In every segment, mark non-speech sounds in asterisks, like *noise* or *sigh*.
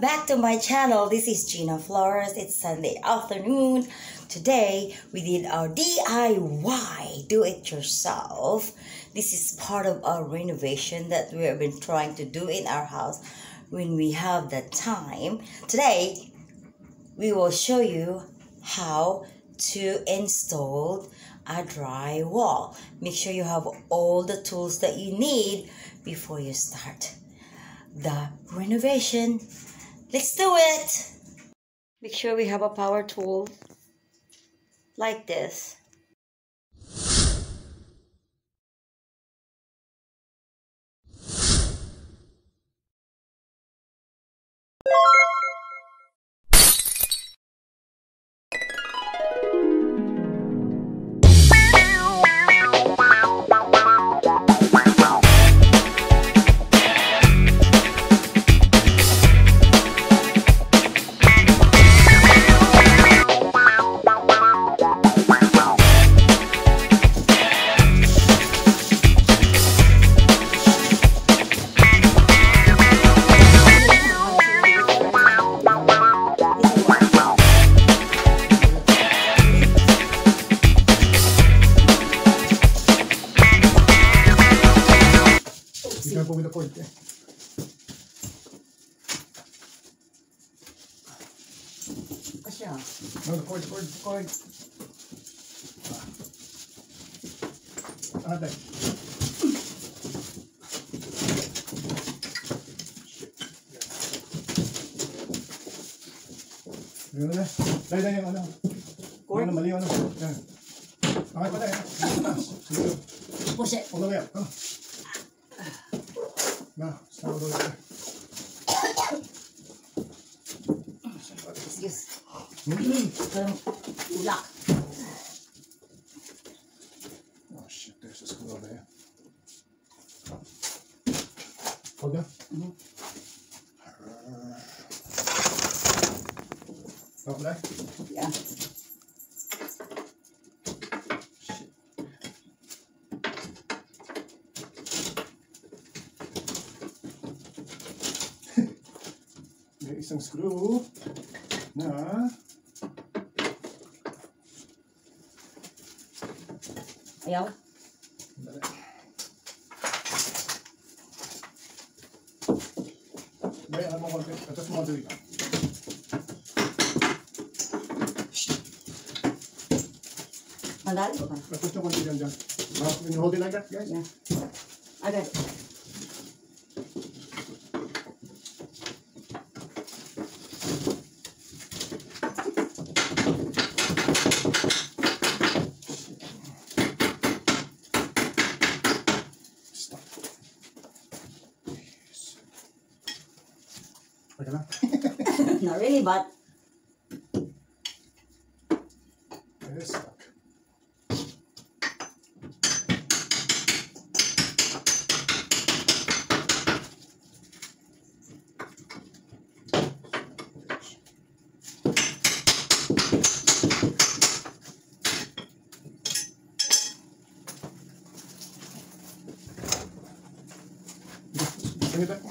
Back to my channel. This is Gina Flores. It's Sunday afternoon. Today, we did our DIY, do it yourself. This is part of our renovation that we have been trying to do in our house when we have the time. Today, we will show you how to install a drywall. Make sure you have all the tools that you need before you start the renovation. Let's do it! Make sure we have a power tool like this. siya. Mag-record, record, record. Ah. Atay. Yun na. Dahil na yung ano. Court? Ano, mali yung ano. Yan. Bakit pala yan? Puse. Pagawin. Ah. Na, sa ulo. Na. Hmm. Parang ulak. Oh shit, there's a *laughs* screw over here. Hold on. Mhm. Up there. Yeah. Shit. May isang screw na Ayaw. May ano mo konti. Atas mo konti dito. Mandali ko ba? Atas mo konti dyan dyan. Ah, When you hold it like that, guys. Yeah. Agad. Stop. Okay na? *laughs* Not really, but It is stuck.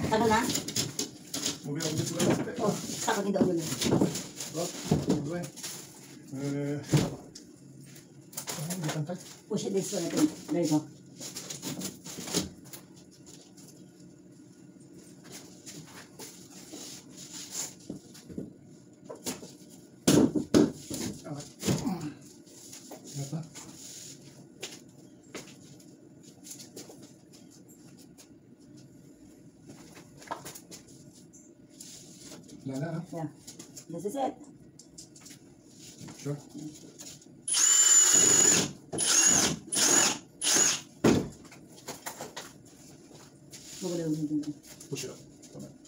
Ano na? Move it over this way. Oh, sakot ni Dogo na. Up, all the way. Uh, oh, hindi pantay. Push it this way. There you go. Okay. Ito. Wala na, no? Yeah. This is it. Sure. Push it up. Come on.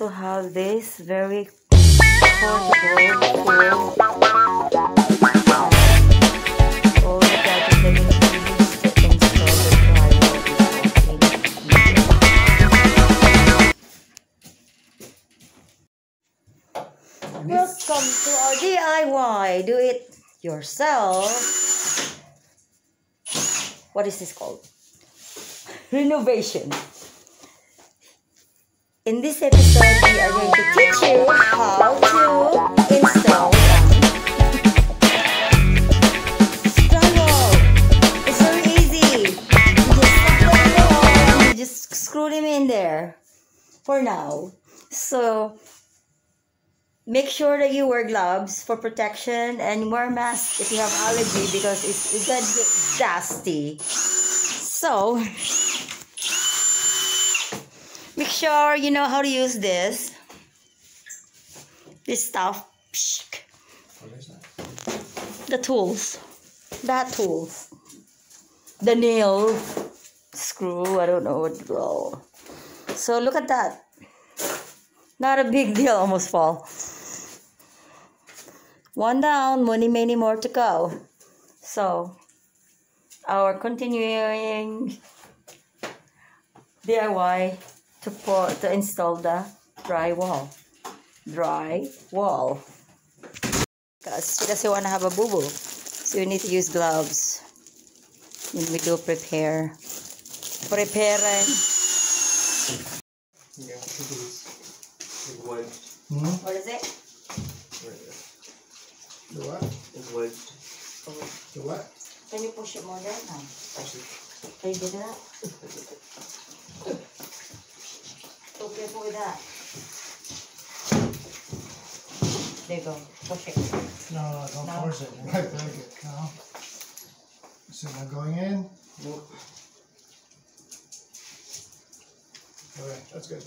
also have this very portable all Welcome to our DIY do it yourself. What is this called? Renovation. In this episode, we are going to teach you how to install drywall. It's very easy. You just the and you just screw them in there for now. So make sure that you wear gloves for protection and wear mask if you have allergy because it's, get dusty. So make sure you know how to use this. This stuff. What is that? The tools. That tools. The nail screw. I don't know what to call. So look at that. Not a big deal, almost fall. One down, many, many more to go. So, our continuing DIY to put to install the dry wall. Dry wall. Because because you want to have a boo boo, so you need to use gloves. When we do prepare, prepare. Yeah, it is. It's white. Hmm? What is it? Right there. The what? It's white. The what? Can you push it more down now? Push it. Can you do that? *laughs* So careful with that. There you go. Push it. No, no, don't No. force it. Right, break it. No. So now going in. Nope. Okay, that's good.